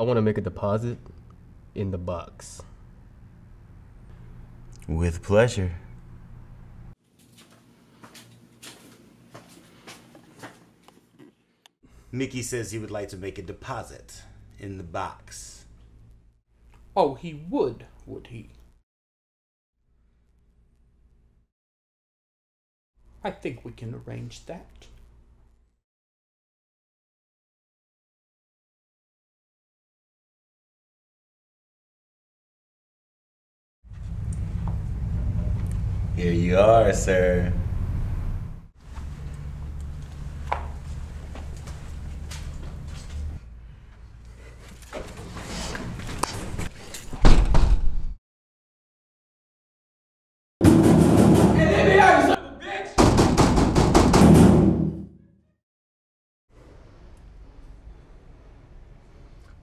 I want to make a deposit in the box. With pleasure. Mickey says he would like to make a deposit in the box. Oh, he would, would he? I think we can arrange that. Here you are, sir.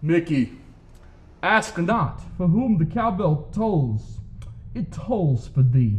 Mickey, ask not for whom the cowbell tolls. It tolls for thee.